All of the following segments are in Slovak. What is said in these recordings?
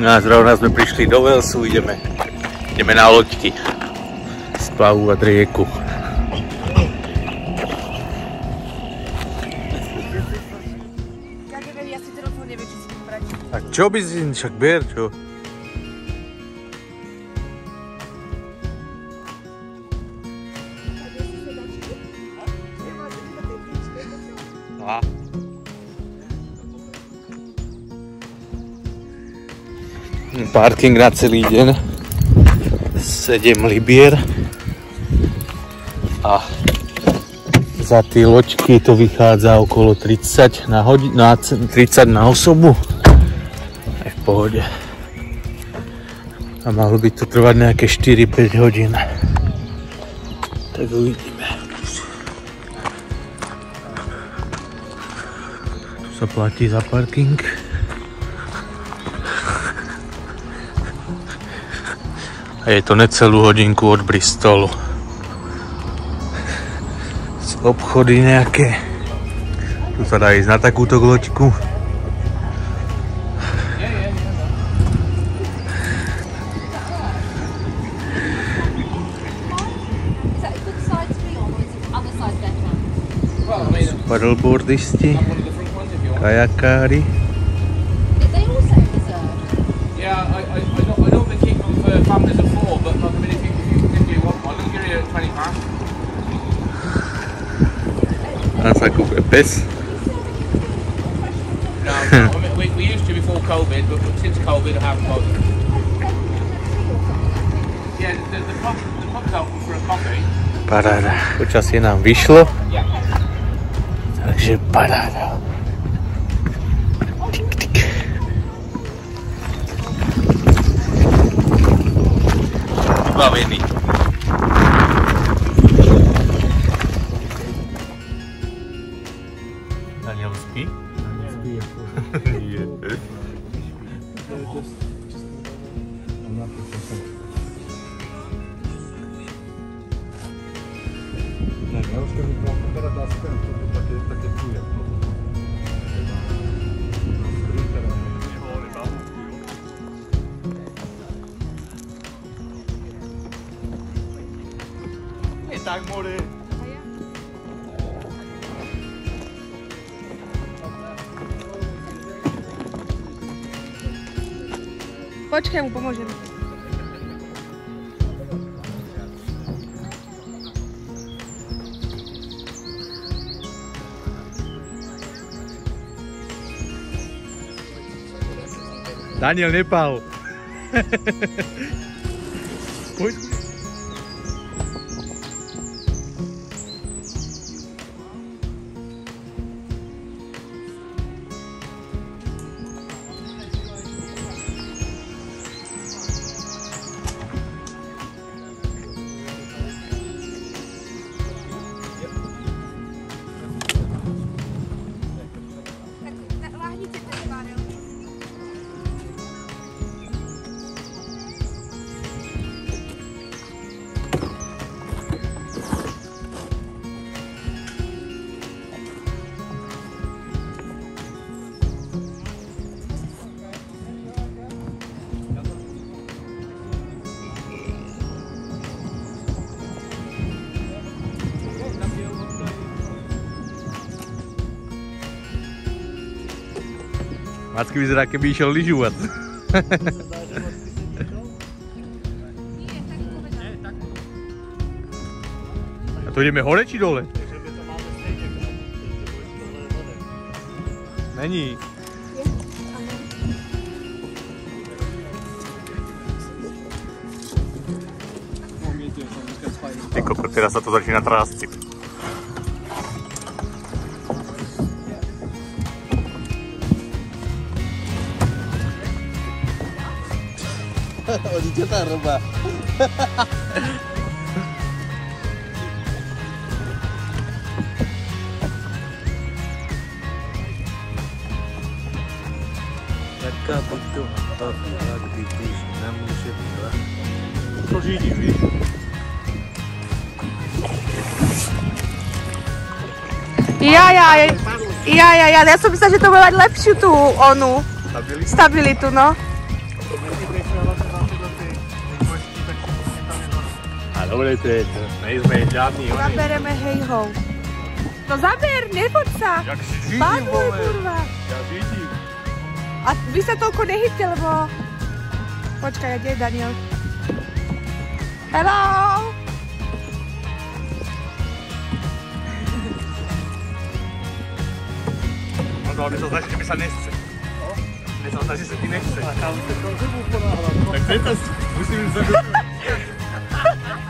No a zrovna sme prišli do Velsu, ideme, ideme na loďky. Splavovať rieku. A čo by si, však ber, čo? Parking na celý deň. 7 libier. A za tie loďky to vychádza okolo 30 na, hodi- na, c- 30 na osobu. Aj v pohode. A malo by to trvať nejaké 4-5 hodín. Tak uvidíme. Tu sa platí za parking. Je to necelú hodinku od Bristolu. Z obchody nejaké. Tu sa dá ísť na takúto loďku. Is that families of four, but like, I mean, if you, if you, if you one, I'll give you a 20 pounds. A sa kúpe pes. No, I mean, we, we used to before COVID, but since COVID, I haven't bothered. Yeah, the, the, pub, the pub's open for a coffee. Paráda. Počasie nám vyšlo, Yeah. takže paráda. Vybavený. Daniel Počkaj, mu pomôžem. Daniel, nepal. Poď. Macky vyzerá, keby išiel lyžovať. A to ideme hore či dole? Není. Ty koko, teraz sa to začína trásciť. Odíďte ta ryba. Taká buď to bavila, když nemůže byla. To řídíš, víš? Ja, ja, ja, ja, ja, ja, ja som myslela, že to bude mať lepšiu tú onu stabilitu, no. Dobre, to je to. Nejsme oni. Zabereme hejhou. No zaber, nepoď sa. Jak si řídím, Paduj, kurva. Ja řídím. A vy sa toľko nehytte, lebo... Počkaj, kde je Daniel? Hello! No, ale my sa značí, že mi sa nechce. My sa značí, že ti nechce. To. Tak to je to, musím ísť za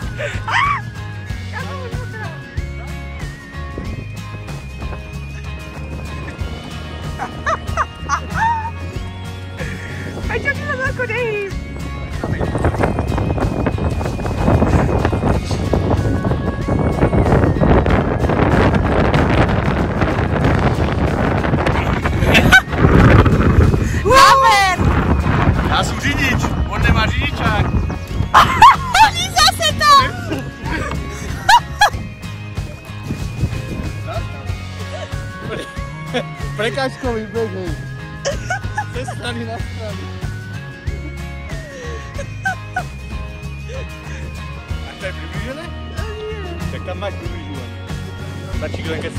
A Prekážkový beh, hej. Ze strany na stranu. A to je približené? Tak tam máš približované. Stačí len keď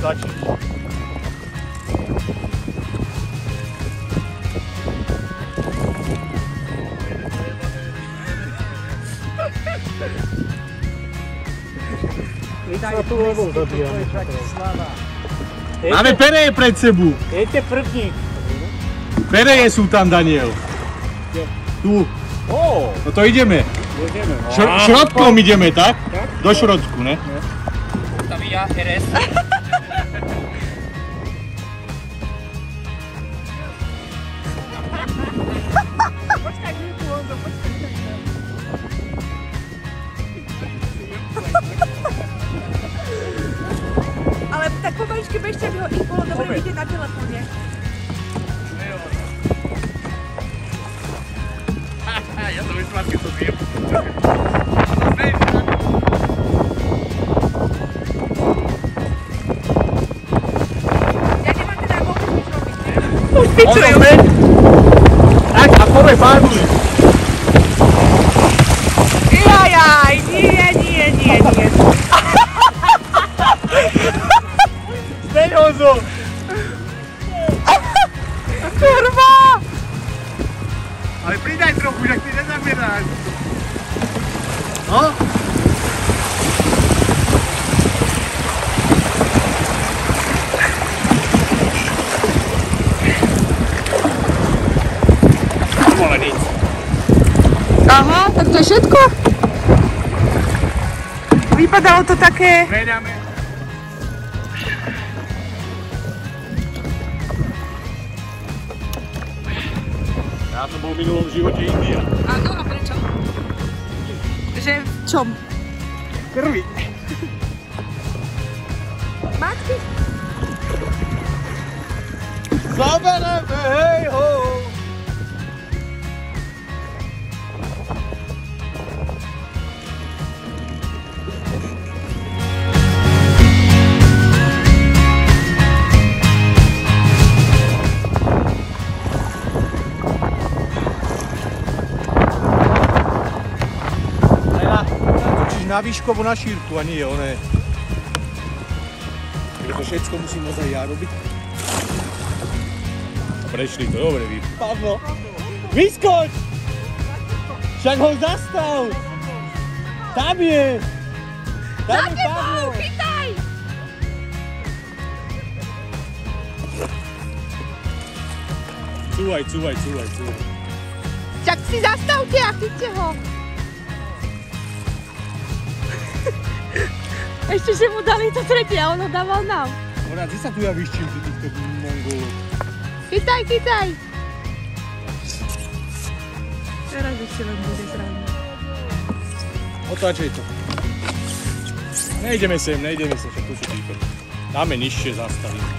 stačí. Máme pereje pred sebu. Dejte první. Pereje sú tam, Daniel. Tu. No to ideme. jdeme. Šr- šrotkom ideme, tak? Do šrotku, ne? Tavia, eres. Ale Už pičujú. Tak, a povej farbu. Jajaj, nie, nie, nie, nie. Zmeň Honzo. Kurva! Ale pridaj trochu, že ty nezabieráš. No? Aha, tak to je všetko? Vypadalo to také... Zmeňame. Ja som bol v minulom živote India. Áno, a prečo? Že v čom? Krvi. Matky? Zabereme, hej ho! Na výškovo na šírku a nie one. To všetko musím ozaj ja robiť. Prešli to, dobre vy. Pavlo, vyskoč! Však ho zastav! Tam je! Tam je Pavlo! chytaj! Cúvaj, cúvaj, cúvaj, cúvaj. Však si zastavte a chyťte ho. Ešte, že mu dali to tretie a on ho dával nám. Ona, ty sa tu ja vyščím, ty týchto mongolov. Chytaj, chytaj. Teraz ešte len bude zrejme. Otáčej to. Nejdeme sem, nejdeme sem, však tu sú títo. Dáme nižšie, zastavíme.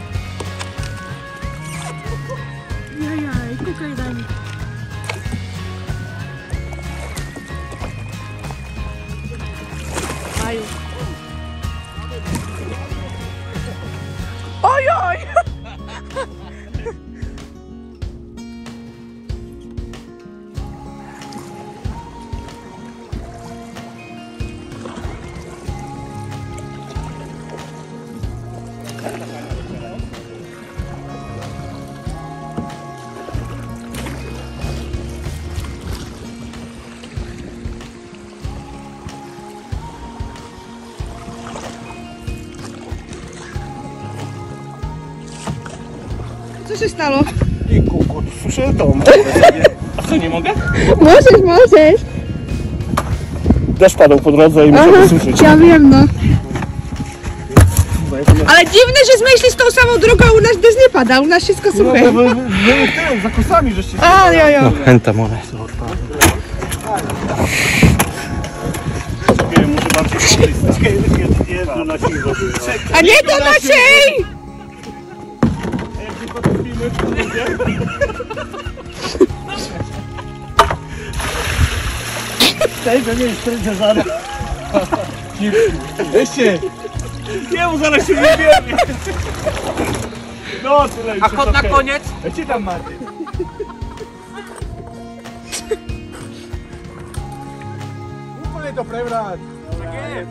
Jajaj, kúkaj na nich. Się stało? Ty kokot, słyszę to. A co, nie mogę? Możesz, możesz. Deszcz padał po drodze i muszę Aha, wysuszyć. ja wiem, no. Ale dziwne, że zmyślisz tą samą drogą, u nas deszcz nie pada, u nas wszystko No, suche. bo wy, wy, wy tyłem, za kosami żeście A. No, muszę bardziej pomyśleć. Nie, to na siłę. A nie do naszej! Się Daj we mnie cztery cezary. Jeszcze! Nie, bo zaraz się wybiernie. No, tyle już. A kod na koniec? Gdzie tam macie? Ufaj to prebrać. Tak jest.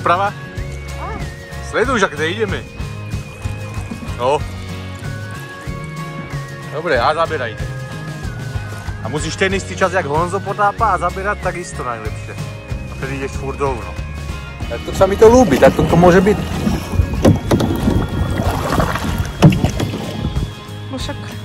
Doprava? Sleduj, ak kde ideme. No. Dobre, a zaberajte. A musíš ten istý čas, jak Honzo potápa a zaberať takisto najlepšie. A vtedy ideš furt rovno. Tak to sa mi to ľúbi, tak to, to môže byť. No.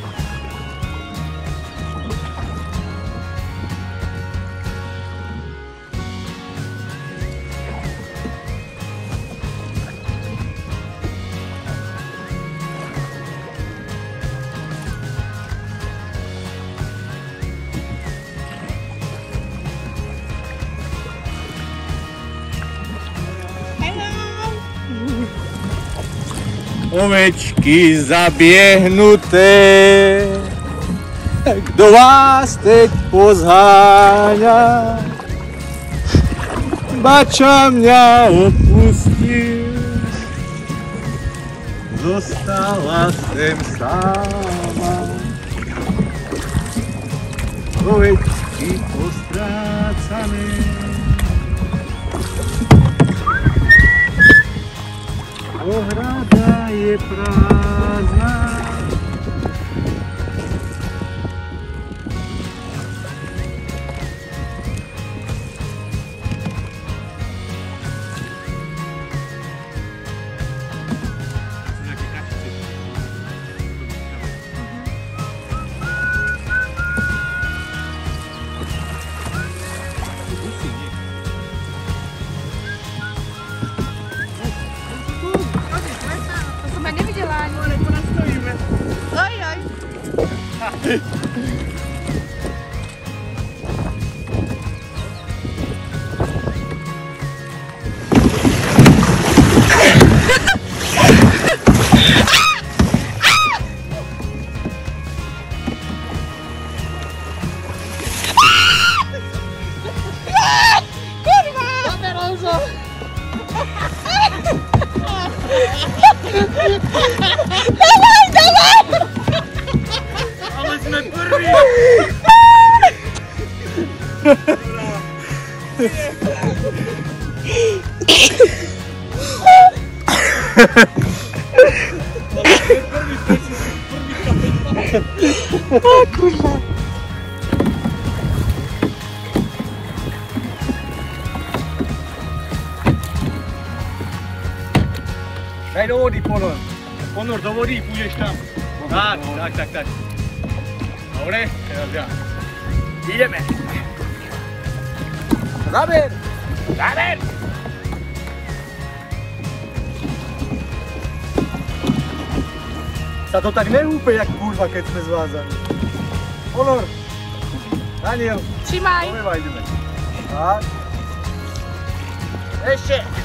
Ovečky zabiehnuté, kto vás teď pozháňa? Bača mňa opustil, zostala sem sama. Pra... Daj do vody, ponor. Ponor do vody, půjdeš tam. Tak, tak, tak, tak. Dobre, teraz ja. Ideme. Zaber! Zaber! Sa to tak neúpe, jak kurva, keď sme zvázaní. Ponor. Daniel, Trzymaj. poveva ideme. Tak. Ešte.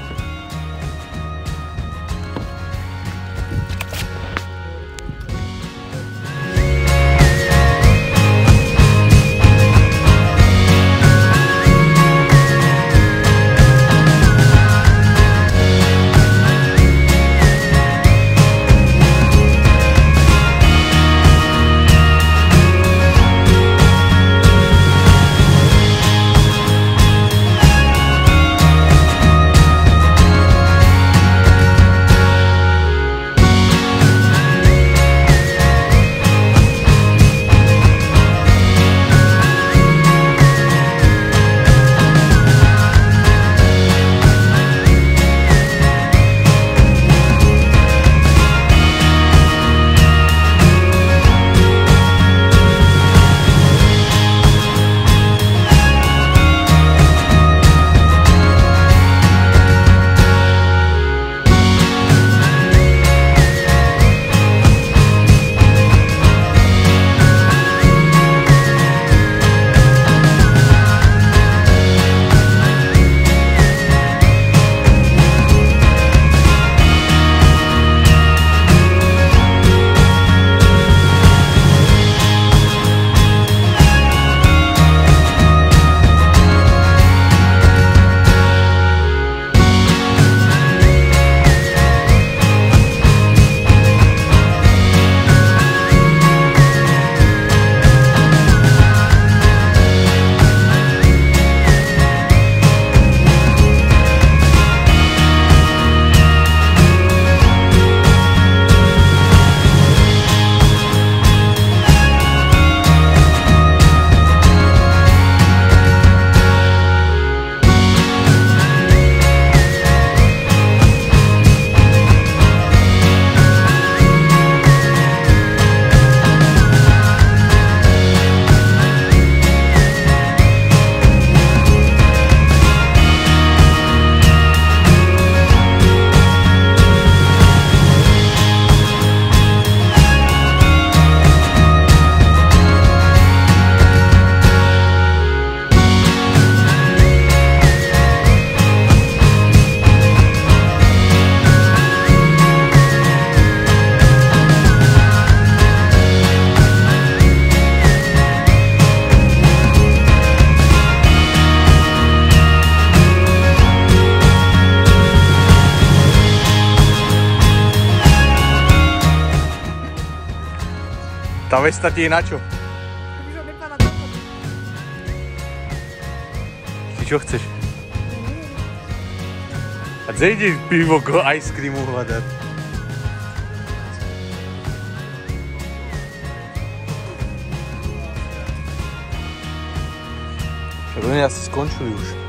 Tá vesta ti je na čo? Ty čo chceš? A zejdi pivo k ice creamu hľadať. Však oni asi skončili už.